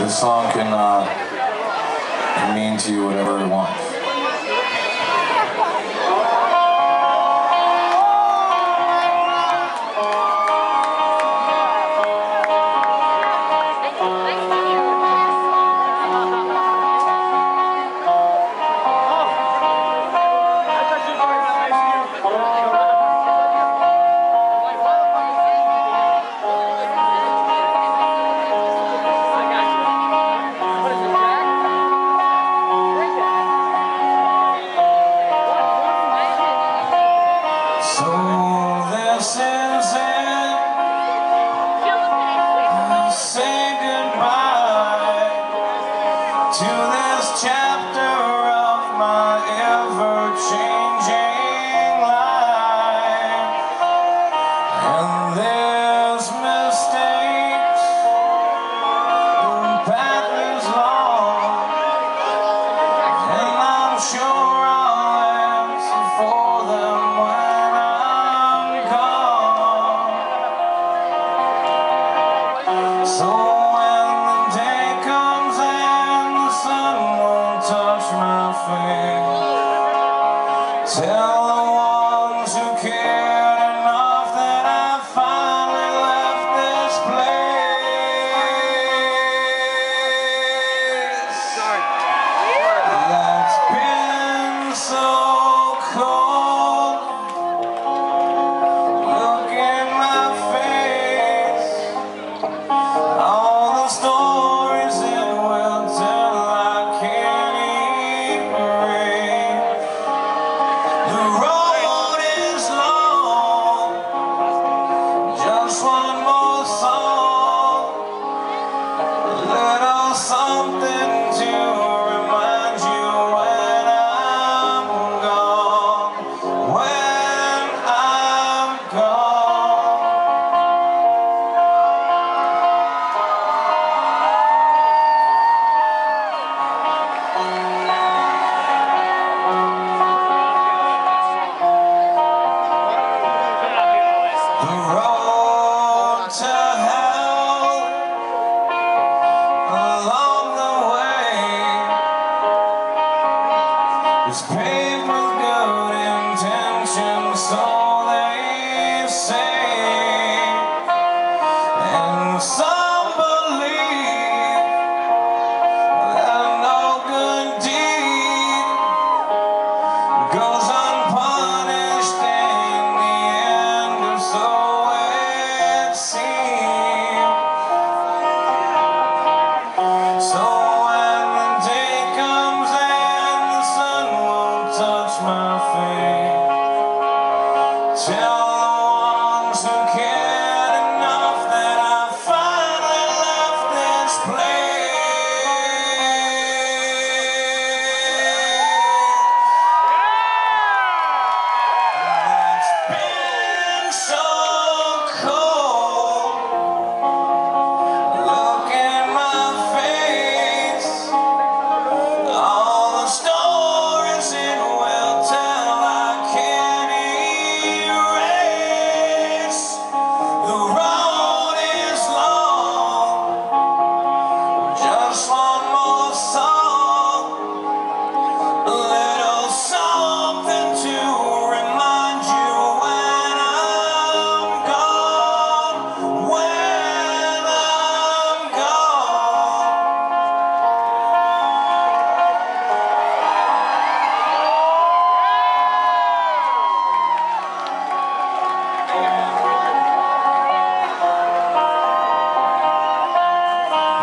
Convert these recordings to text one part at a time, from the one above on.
This song can, uh, can mean to you whatever you want. to this child.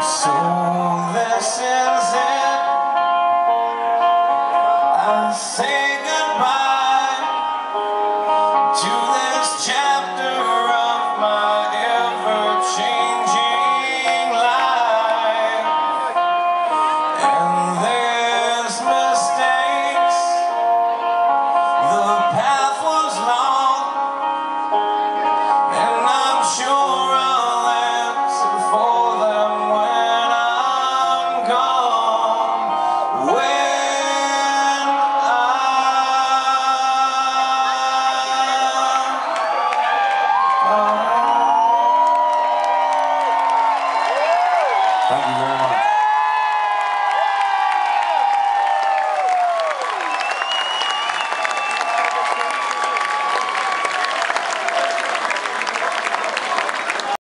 So this is it. I say.